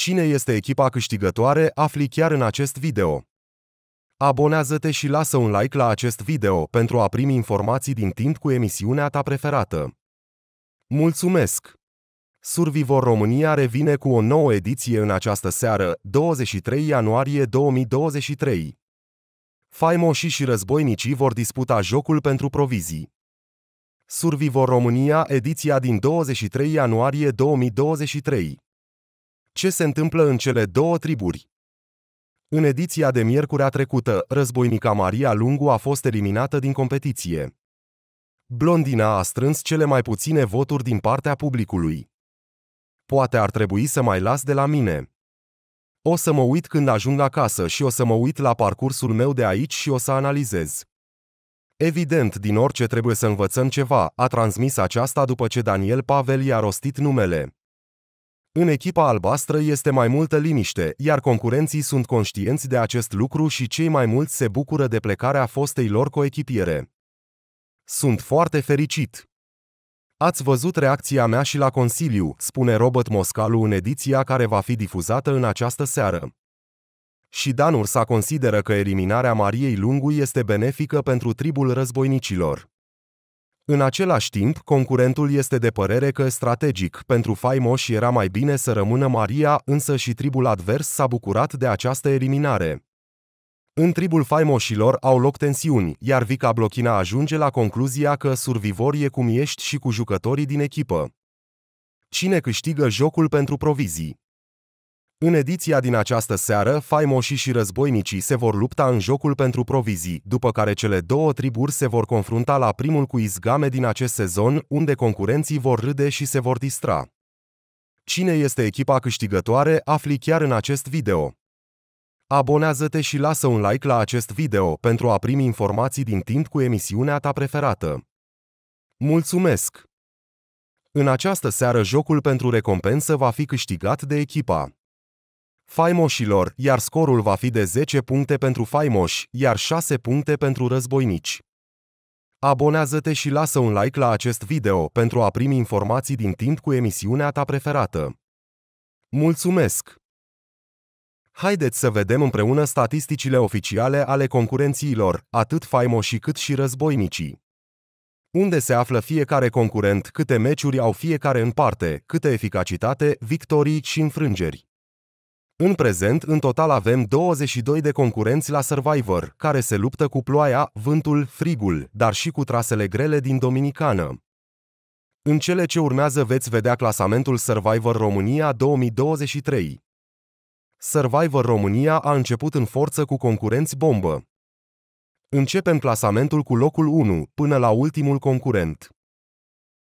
Cine este echipa câștigătoare, afli chiar în acest video. Abonează-te și lasă un like la acest video pentru a primi informații din timp cu emisiunea ta preferată. Mulțumesc! Survivor România revine cu o nouă ediție în această seară, 23 ianuarie 2023. Faimoșii și războinicii vor disputa jocul pentru provizii. Survivor România, ediția din 23 ianuarie 2023. Ce se întâmplă în cele două triburi? În ediția de miercurea trecută, războinica Maria Lungu a fost eliminată din competiție. Blondina a strâns cele mai puține voturi din partea publicului. Poate ar trebui să mai las de la mine. O să mă uit când ajung acasă și o să mă uit la parcursul meu de aici și o să analizez. Evident, din orice trebuie să învățăm ceva, a transmis aceasta după ce Daniel Pavel i-a rostit numele. În echipa albastră este mai multă liniște, iar concurenții sunt conștienți de acest lucru și cei mai mulți se bucură de plecarea fostei lor coechipiere. Sunt foarte fericit. Ați văzut reacția mea și la Consiliu, spune Robert Moscalu în ediția care va fi difuzată în această seară. Și Dan Ursa consideră că eliminarea Mariei Lungu este benefică pentru tribul războinicilor. În același timp, concurentul este de părere că strategic pentru faimoș era mai bine să rămână Maria, însă și tribul advers s-a bucurat de această eliminare. În tribul faimoșilor au loc tensiuni, iar Vica Blochina ajunge la concluzia că survivor e cum ești și cu jucătorii din echipă. Cine câștigă jocul pentru provizii? În ediția din această seară, faimoșii și războinicii se vor lupta în jocul pentru provizii, după care cele două triburi se vor confrunta la primul quiz game din acest sezon, unde concurenții vor râde și se vor distra. Cine este echipa câștigătoare, afli chiar în acest video. Abonează-te și lasă un like la acest video pentru a primi informații din timp cu emisiunea ta preferată. Mulțumesc! În această seară jocul pentru recompensă va fi câștigat de echipa faimoșilor, iar scorul va fi de 10 puncte pentru faimoși, iar 6 puncte pentru războinici. Abonează-te și lasă un like la acest video pentru a primi informații din timp cu emisiunea ta preferată. Mulțumesc! Haideți să vedem împreună statisticile oficiale ale concurențiilor, atât faimoși cât și războinicii. Unde se află fiecare concurent, câte meciuri au fiecare în parte, câte eficacitate, victorii și înfrângeri. În prezent, în total avem 22 de concurenți la Survivor, care se luptă cu ploaia, vântul, frigul, dar și cu trasele grele din Dominicană. În cele ce urmează veți vedea clasamentul Survivor România 2023. Survivor România a început în forță cu concurenți bombă. Începem clasamentul cu locul 1, până la ultimul concurent.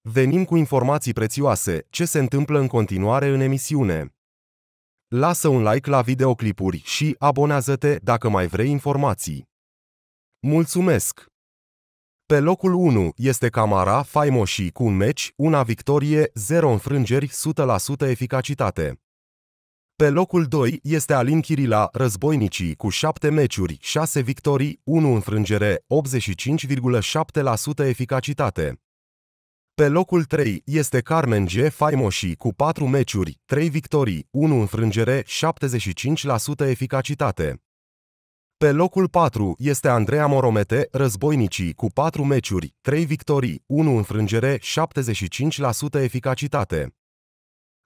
Venim cu informații prețioase, ce se întâmplă în continuare în emisiune. Lasă un like la videoclipuri și abonează-te dacă mai vrei informații. Mulțumesc! Pe locul 1 este Camara Faimoși cu un meci, una victorie, 0 înfrângeri, 100% eficacitate. Pe locul 2 este Alin Chirila Războinicii cu 7 meciuri, 6 victorii, 1 înfrângere, 85,7% eficacitate. Pe locul 3 este Carmen G. Faimoși cu 4 meciuri, 3 victorii, 1 înfrângere, 75% eficacitate. Pe locul 4 este Andreea Moromete, Războinicii, cu 4 meciuri, 3 victorii, 1 înfrângere, 75% eficacitate.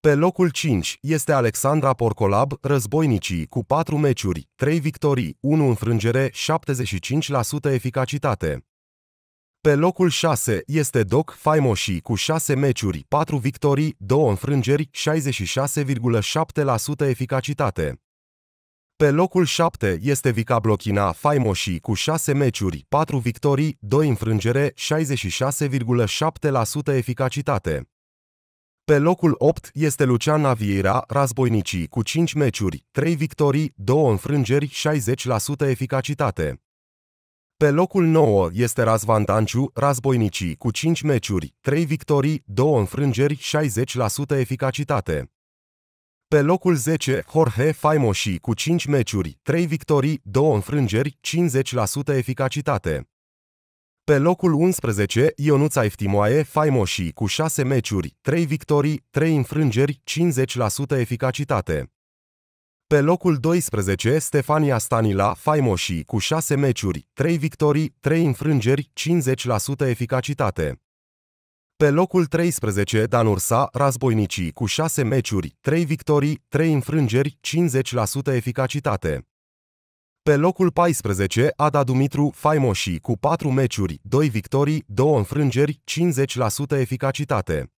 Pe locul 5 este Alexandra Porcolab, Războinicii, cu 4 meciuri, 3 victorii, 1 înfrângere, 75% eficacitate. Pe locul 6 este Doc Faimoși cu 6 meciuri, 4 victorii, 2 înfrângeri, 66,7% eficacitate. Pe locul 7 este Vica Blochina Faimoși cu 6 meciuri, 4 victorii, 2 înfrângere, 66,7% eficacitate. Pe locul 8 este Luciana Vieira Razboinicii cu 5 meciuri, 3 victorii, 2 înfrângeri, 60% eficacitate. Pe locul 9 este Razvan Danciu, Razboinicii, cu 5 meciuri, 3 victorii, 2 înfrângeri, 60% eficacitate. Pe locul 10, Jorge Faimoși, cu 5 meciuri, 3 victorii, 2 înfrângeri, 50% eficacitate. Pe locul 11, Ionuța Iftimoae Faimoși, cu 6 meciuri, 3 victorii, 3 înfrângeri, 50% eficacitate. Pe locul 12, Stefania Stanila Faimoși cu 6 meciuri, 3 victorii, 3 înfrângeri, 50% eficacitate. Pe locul 13, Dan Ursa Razboinicii cu 6 meciuri, 3 victorii, 3 înfrângeri, 50% eficacitate. Pe locul 14, Ada Dumitru Faimoși cu 4 meciuri, 2 victorii, 2 înfrângeri, 50% eficacitate.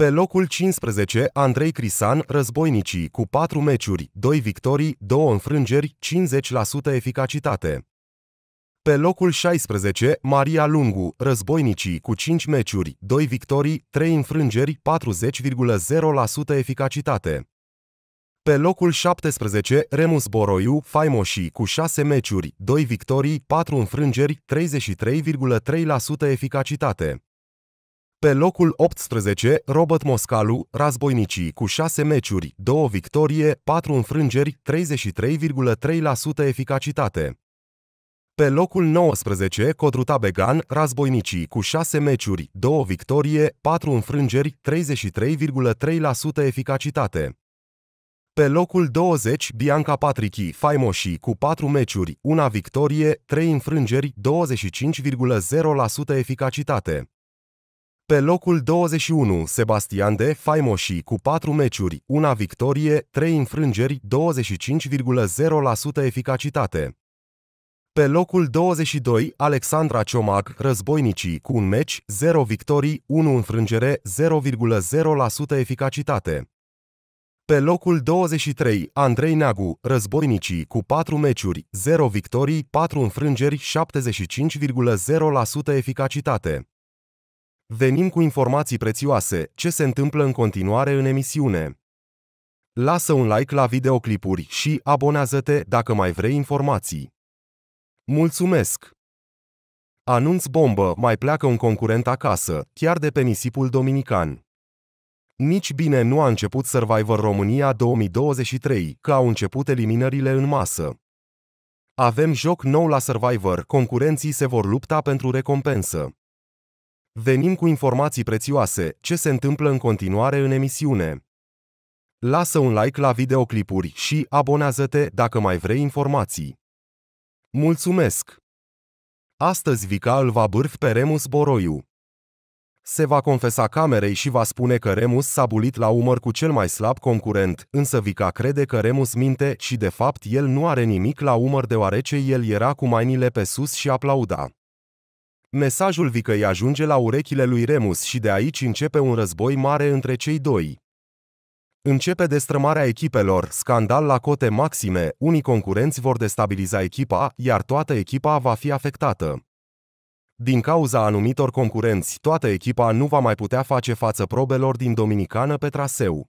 Pe locul 15, Andrei Crisan Războinicii cu 4 meciuri, 2 victorii, 2 înfrângeri, 50% eficacitate. Pe locul 16, Maria Lungu, Războinicii cu 5 meciuri, 2 victorii, 3 înfrângeri, 40,0% eficacitate. Pe locul 17, Remus Boroiu, Faimoșii, cu 6 meciuri, 2 victorii, 4 înfrângeri, 33,3% eficacitate. Pe locul 18, Robert Moscalu, Razboinicii, cu 6 meciuri, 2 victorie, 4 înfrângeri, 33,3% eficacitate. Pe locul 19, Codruta Began, Razboinicii, cu 6 meciuri, 2 victorie, 4 înfrângeri, 33,3% eficacitate. Pe locul 20, Bianca Patrichi, Faimoșii, cu 4 meciuri, 1 victorie, 3 înfrângeri, 25,0% eficacitate. Pe locul 21, Sebastian de Faimoșii, cu 4 meciuri, 1 victorie, 3 înfrângeri, 25,0% eficacitate. Pe locul 22, Alexandra Ciomag, Războinicii, cu un meci, 0 victorii, 1 înfrângere, 0,0% eficacitate. Pe locul 23, Andrei Neagu, Războinicii, cu 4 meciuri, 0 victorii, 4 înfrângeri, 75,0% eficacitate. Venim cu informații prețioase, ce se întâmplă în continuare în emisiune. Lasă un like la videoclipuri și abonează-te dacă mai vrei informații. Mulțumesc! Anunț bombă, mai pleacă un concurent acasă, chiar de pe nisipul dominican. Nici bine nu a început Survivor România 2023, că au început eliminările în masă. Avem joc nou la Survivor, concurenții se vor lupta pentru recompensă. Venim cu informații prețioase, ce se întâmplă în continuare în emisiune. Lasă un like la videoclipuri și abonează-te dacă mai vrei informații. Mulțumesc! Astăzi Vica îl va bârf pe Remus Boroiu. Se va confesa camerei și va spune că Remus s-a bulit la umăr cu cel mai slab concurent, însă Vica crede că Remus minte și de fapt el nu are nimic la umăr deoarece el era cu mainile pe sus și aplauda. Mesajul Vicăi ajunge la urechile lui Remus și de aici începe un război mare între cei doi. Începe destrămarea echipelor, scandal la cote maxime, unii concurenți vor destabiliza echipa, iar toată echipa va fi afectată. Din cauza anumitor concurenți, toată echipa nu va mai putea face față probelor din Dominicană pe traseu.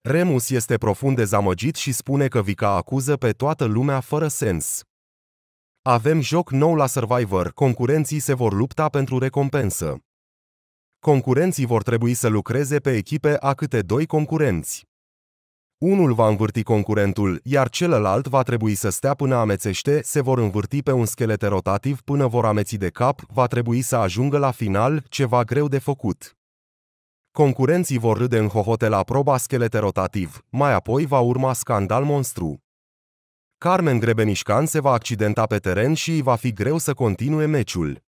Remus este profund dezamăgit și spune că Vica acuză pe toată lumea fără sens. Avem joc nou la Survivor, concurenții se vor lupta pentru recompensă. Concurenții vor trebui să lucreze pe echipe a câte doi concurenți. Unul va învârti concurentul, iar celălalt va trebui să stea până amețește, se vor învârti pe un schelet rotativ până vor ameți de cap, va trebui să ajungă la final, ceva greu de făcut. Concurenții vor râde în hohote la proba schelete rotativ, mai apoi va urma scandal monstru. Carmen Grebenișcan se va accidenta pe teren și îi va fi greu să continue meciul.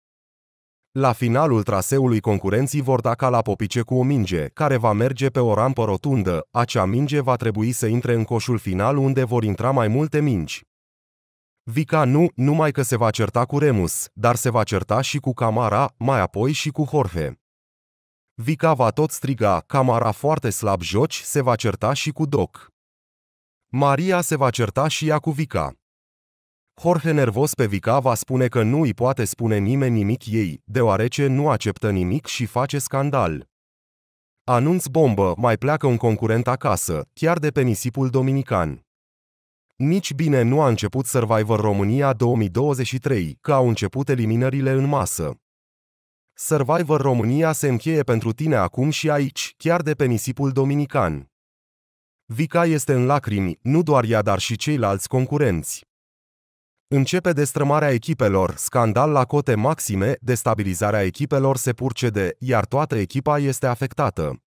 La finalul traseului concurenții vor da ca la popice cu o minge, care va merge pe o rampă rotundă. Acea minge va trebui să intre în coșul final unde vor intra mai multe mingi. Vica nu numai că se va certa cu Remus, dar se va certa și cu Camara, mai apoi și cu Jorge. Vica va tot striga, Camara foarte slab joci, se va certa și cu Doc. Maria se va certa și ea cu Vica. Jorge nervos pe Vica va spune că nu îi poate spune nimeni nimic ei, deoarece nu acceptă nimic și face scandal. Anunț bombă, mai pleacă un concurent acasă, chiar de pe nisipul dominican. Nici bine nu a început Survivor România 2023, că au început eliminările în masă. Survivor România se încheie pentru tine acum și aici, chiar de pe nisipul dominican. Vica este în lacrimi, nu doar ea, dar și ceilalți concurenți. Începe destrămarea echipelor, scandal la cote maxime, destabilizarea echipelor se purcede, iar toată echipa este afectată.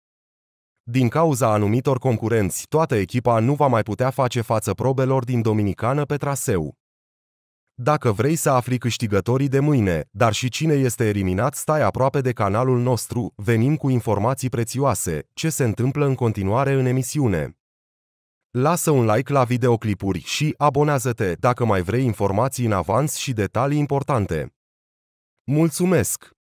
Din cauza anumitor concurenți, toată echipa nu va mai putea face față probelor din Dominicană pe traseu. Dacă vrei să afli câștigătorii de mâine, dar și cine este eliminat, stai aproape de canalul nostru, venim cu informații prețioase, ce se întâmplă în continuare în emisiune. Lasă un like la videoclipuri și abonează-te dacă mai vrei informații în avans și detalii importante. Mulțumesc!